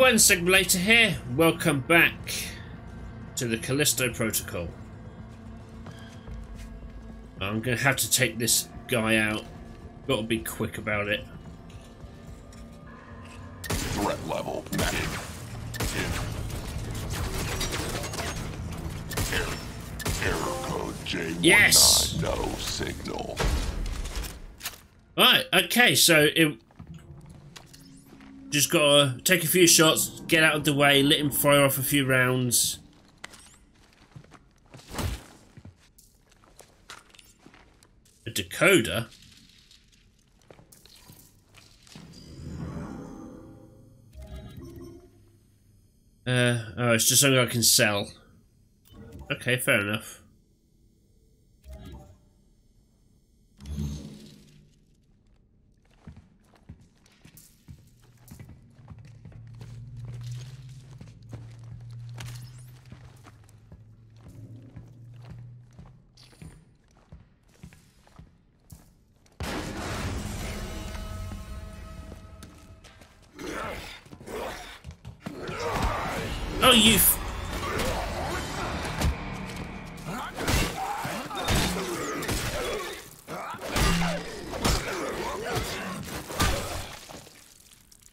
everyone, Sigma Later here. Welcome back to the Callisto Protocol. I'm going to have to take this guy out. Got to be quick about it. Threat level matching. Error code J19 Yes! no signal. Right, okay, so it just gotta take a few shots, get out of the way, let him fire off a few rounds. A decoder? Uh, oh, it's just something I can sell. Okay, fair enough. Oh, you.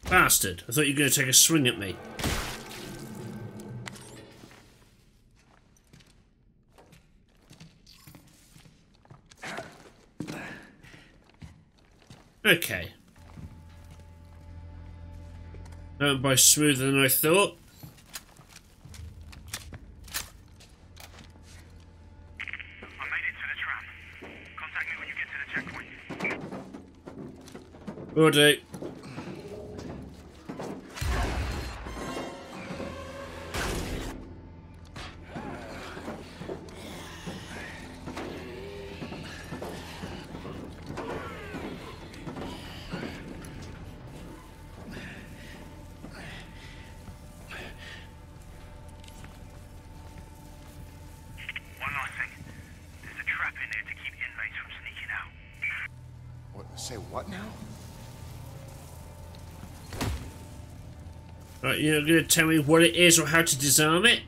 Bastard. I thought you were going to take a swing at me. Okay. That went by smoother than I thought. I made it to the trap. Contact me when you get to the checkpoint. Will do. You're not going to tell me what it is or how to disarm it?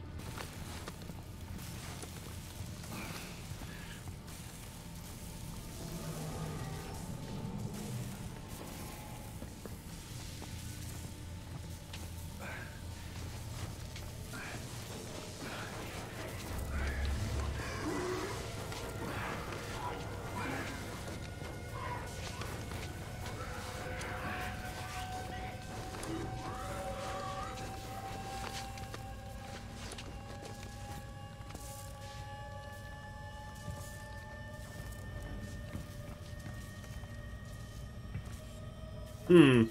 Hmm.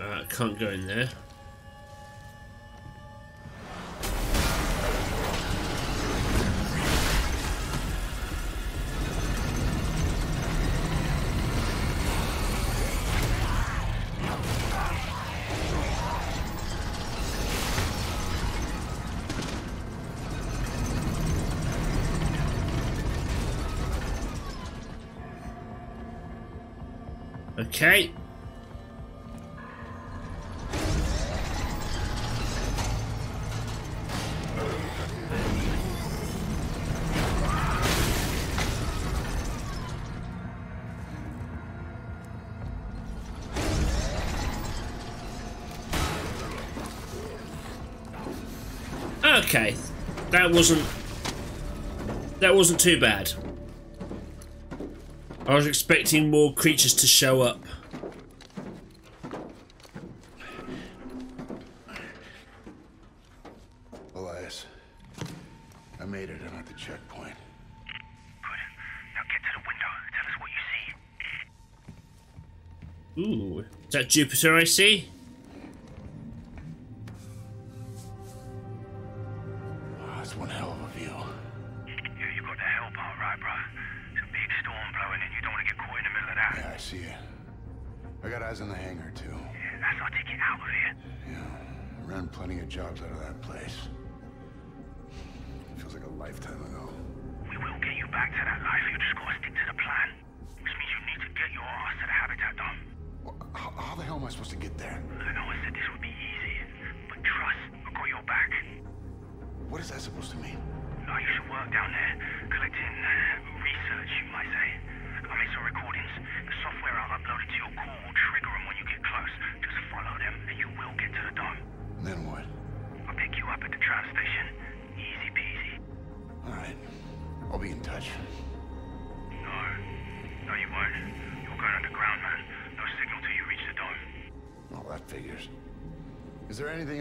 Uh, can't go in there. Okay. Okay. That wasn't that wasn't too bad. I was expecting more creatures to show up. Made it. I'm at the checkpoint. Good. Now get to the window. Tell us what you see. Ooh, is that Jupiter I see?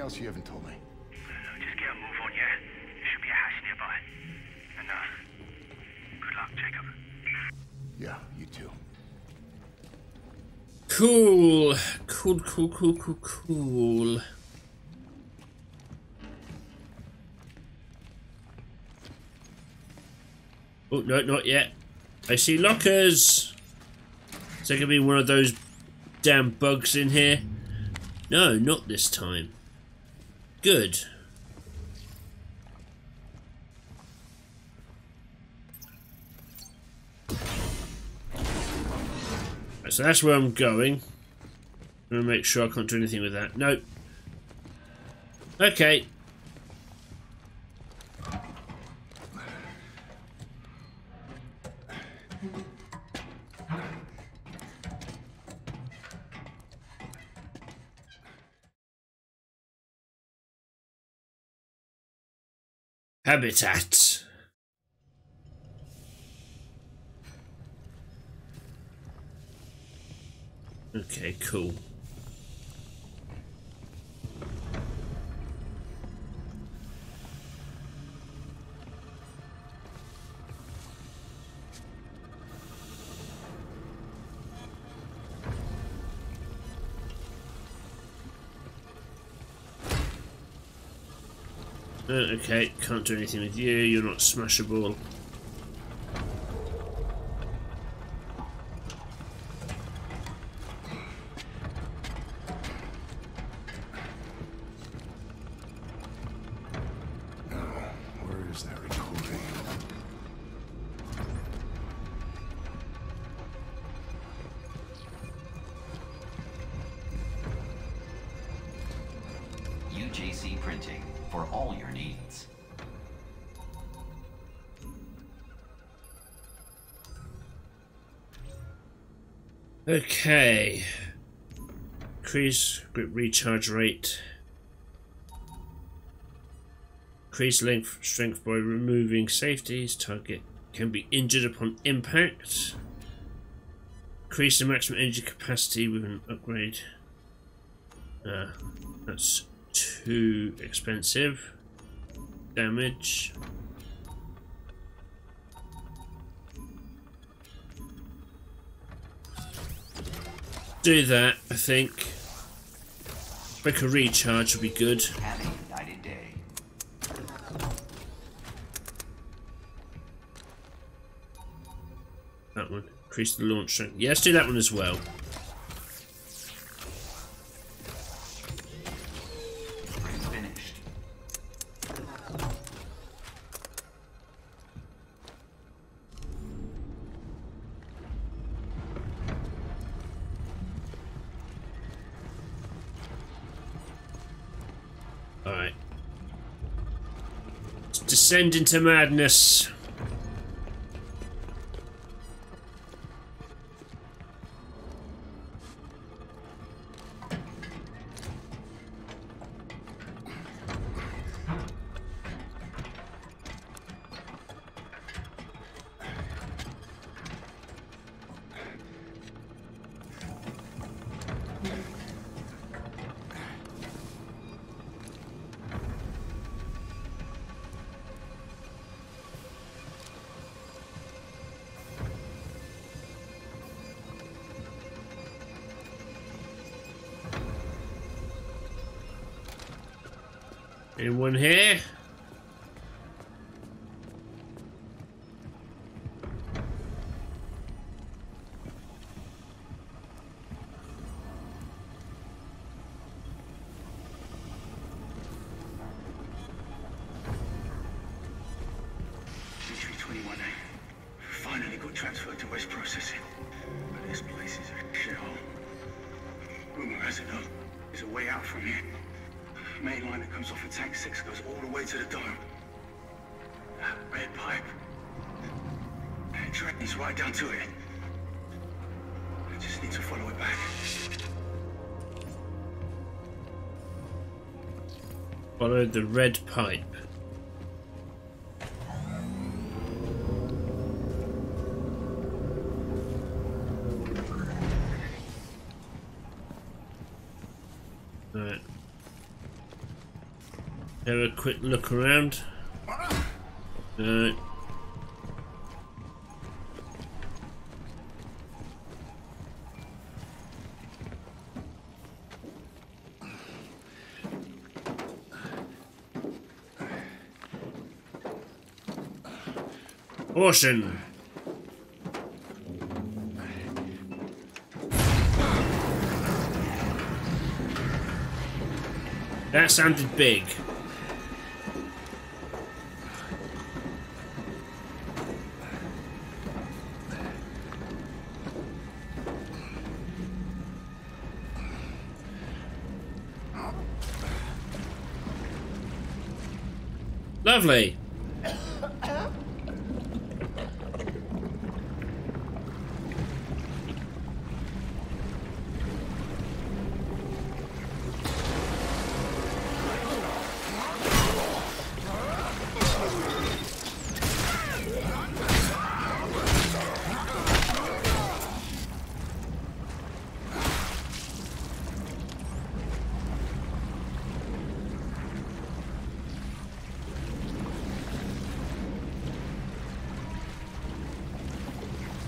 Else you haven't told me? Just get a move on, yeah? There should be a hash nearby. And, uh, good luck, Jacob. Yeah, you too. Cool. Cool, cool, cool, cool, cool. Oh, no, not yet. I see lockers. Is there going to be one of those damn bugs in here? No, not this time. Good. Right, so that's where I'm going. I'm going to make sure I can't do anything with that. Nope. Okay. Habitat. Okay, cool. Uh, okay, can't do anything with you, you're not smashable. Increase grip recharge rate. Increase launch strength by removing safeties. Target can be injured upon impact. Increase the maximum energy capacity with an upgrade. Uh, that's too expensive. Damage. Do that, I think. Quicker recharge would be good. A. That one. Increase the launch strength. Yeah, let's do that one as well. Alright. Descend into madness. The red pipe. Right. Have a quick look around. Right. Caution. That sounded big. Lovely.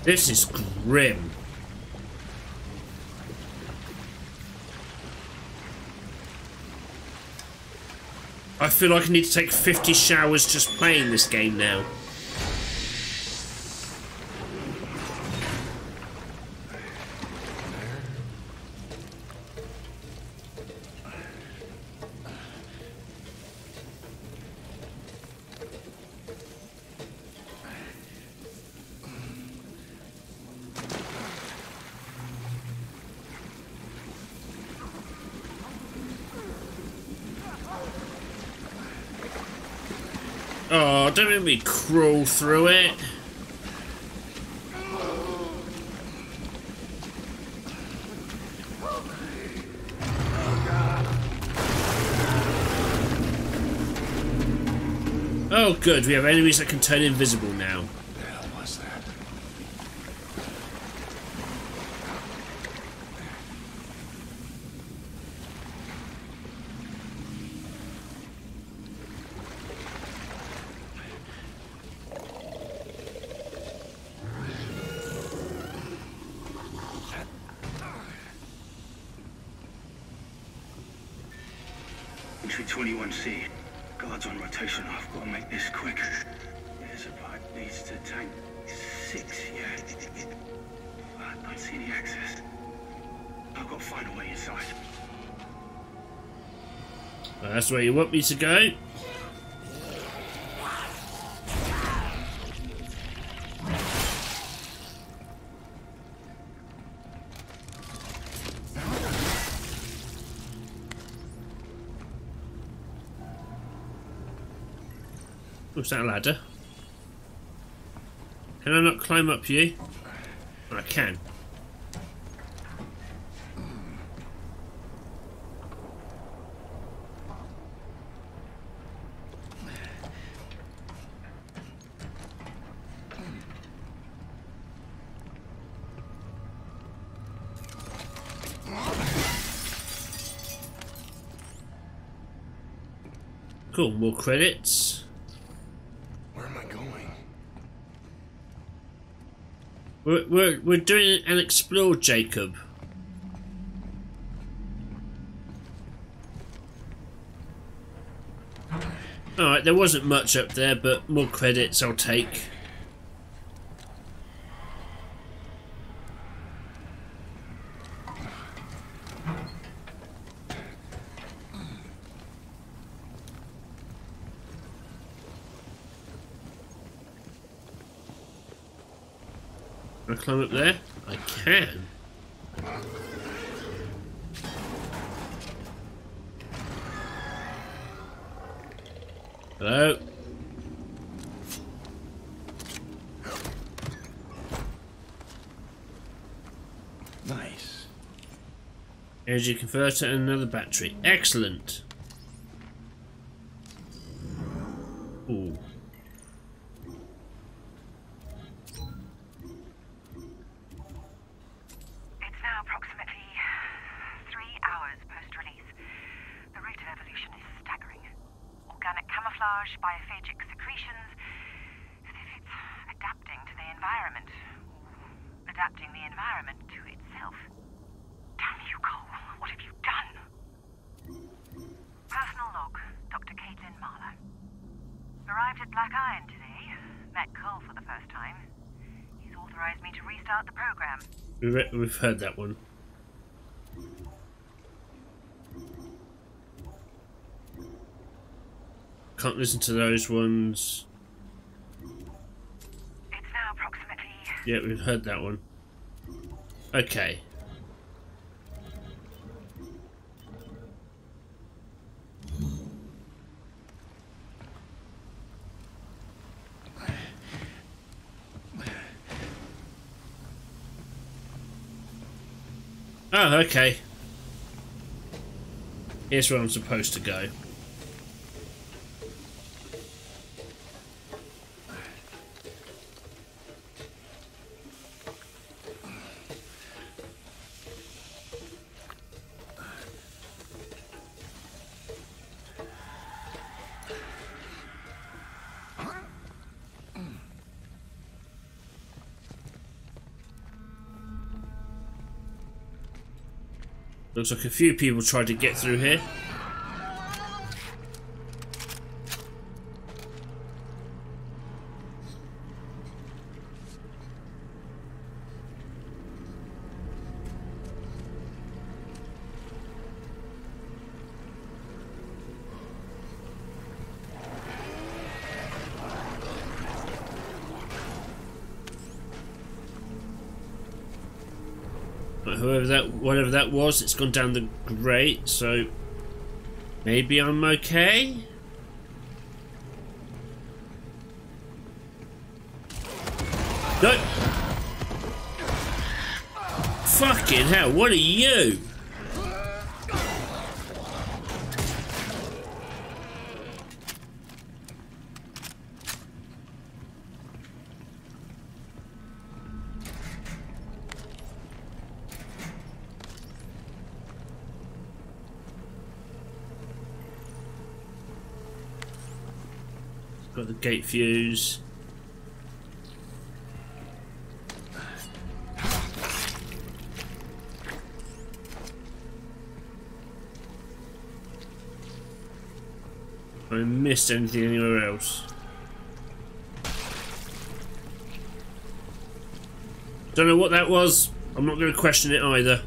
This is grim. I feel like I need to take 50 showers just playing this game now. Don't make me crawl through it. Oh good, we have enemies that can turn invisible now. The hell was that? Entry 21C. Guards on rotation. I've got to make this quick. There's a pipe leads to tank six, yeah. I don't see any access. I've got to find a way inside. That's where you want me to go. What's that ladder? Can I not climb up you? I can. Cool, more credits. Where am I going? We're, we're, doing an explore, Jacob. Alright, there wasn't much up there, but more credits I'll take. climb up there? I can. Hello? Nice. Energy converter and another battery. Excellent. Arrived at Black Iron today. Met Cole for the first time. He's authorized me to restart the program. We re- We've heard that one. Can't listen to those ones. It's now approximately Yeah, we've heard that one. Okay. Oh, okay. Here's where I'm supposed to go. Looks like a few people tried to get through here. Was, it's gone down the grate, so maybe I'm okay. No. Fucking hell! What are you? Gate fuse. I missed anything anywhere else. Don't know what that was. I'm not going to question it either.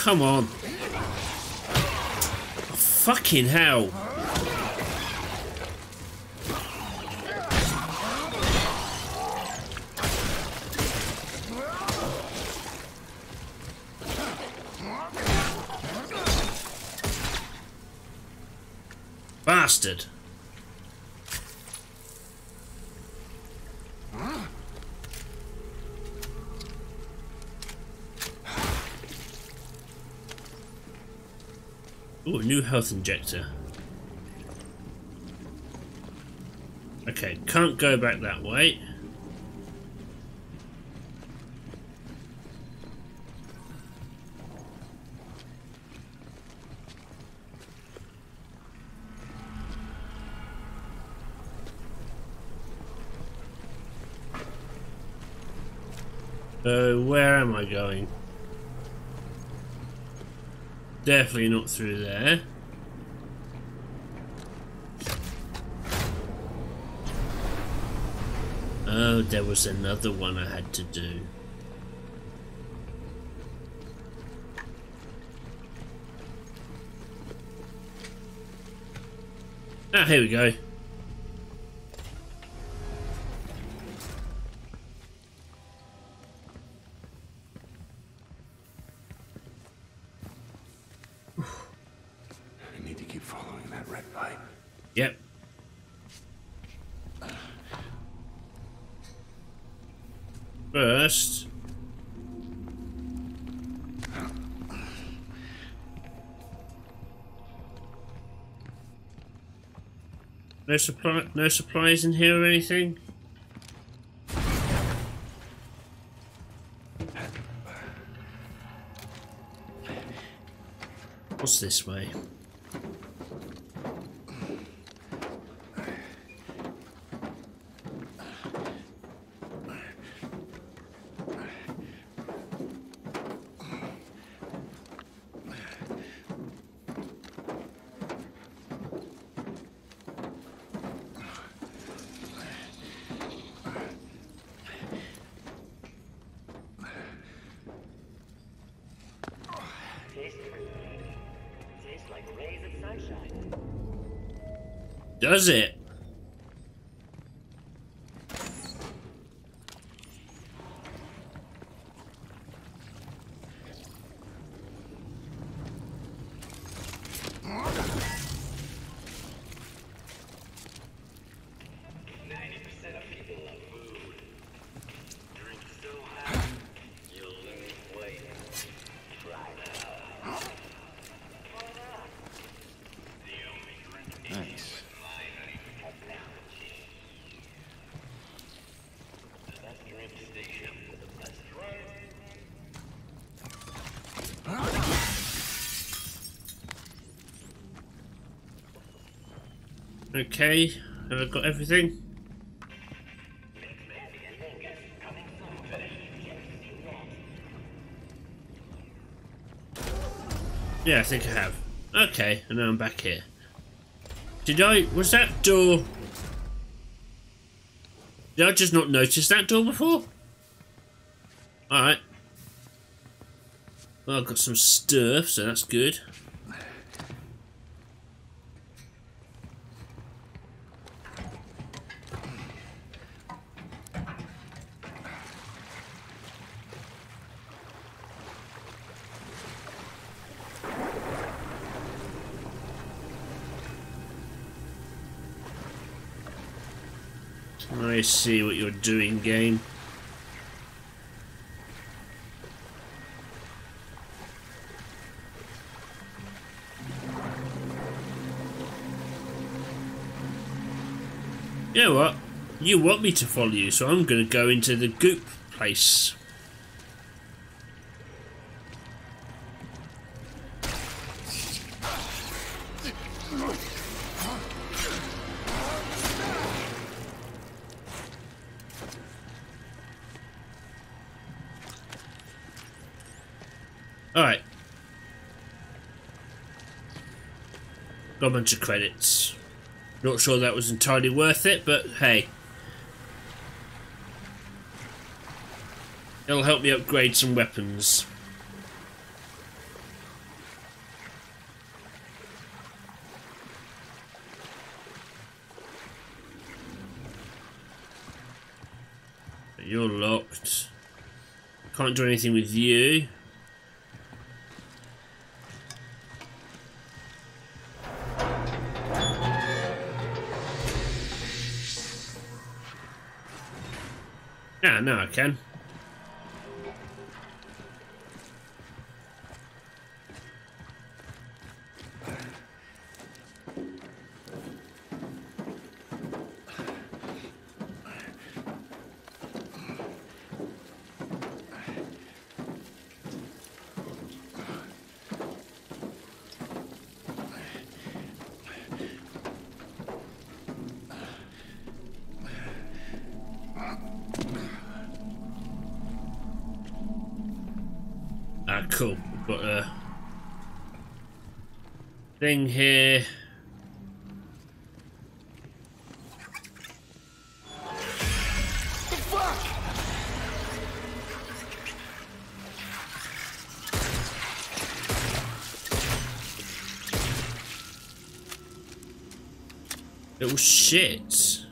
Come on. Fucking hell. Bastard. Ooh, new health injector. Okay, can't go back that way. So, where am I going? Definitely not through there. Oh, there was another one I had to do. Ah, here we go. No supply, no supplies in here or anything. What's this way? Does it? Okay, have I got everything? Yeah, I think I have. Okay, and now I'm back here. Did I... was that door... Did I just not notice that door before? Alright. Well, I've got some stuff, so that's good. I see what you're doing, game. You know what? You want me to follow you, so I'm going to go into the goop place. Got a bunch of credits. Not sure that was entirely worth it, but hey. It'll help me upgrade some weapons. You're locked. Can't do anything with you. Yeah, cool. We've got a thing here. Little shit.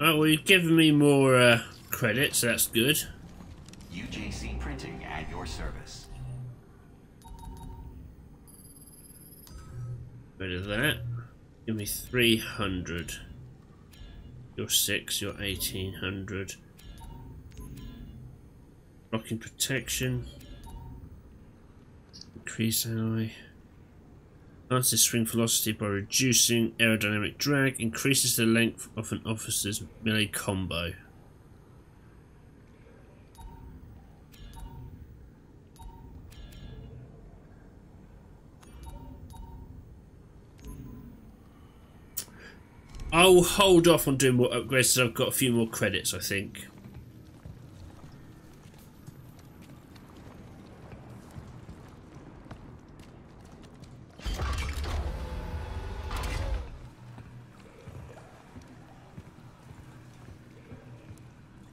Oh, well, you've given me more uh, credit, so that's good. Rid of that. Give me 300. You're 6, you're 1800. Blocking protection. Increase alloy. Enhances swing velocity by reducing aerodynamic drag. Increases the length of an officer's melee combo. I'll hold off on doing more upgrades I've got a few more credits, I think.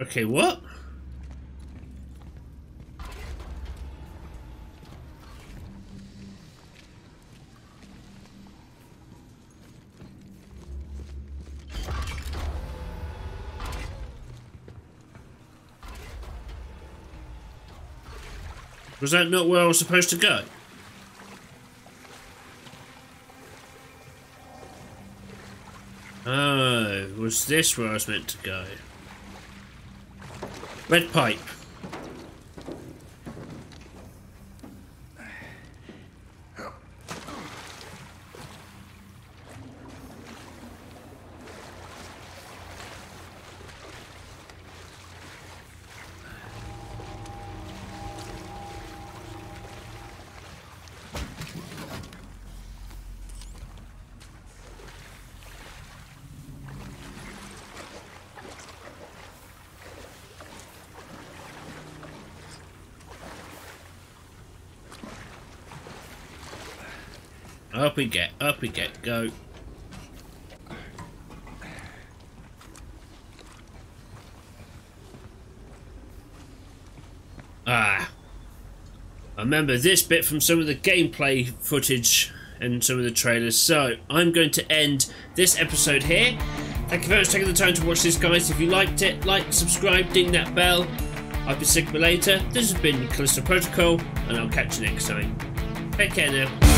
Okay, what? Was that not where I was supposed to go? Oh, was this where I was meant to go? Red pipe. Up we get, up we get, go. Ah. I remember this bit from some of the gameplay footage and some of the trailers. So, I'm going to end this episode here. Thank you very much for taking the time to watch this, guys. If you liked it, like, subscribe, ding that bell. I've been Sigma later. This has been Callisto Protocol, and I'll catch you next time. Take care now.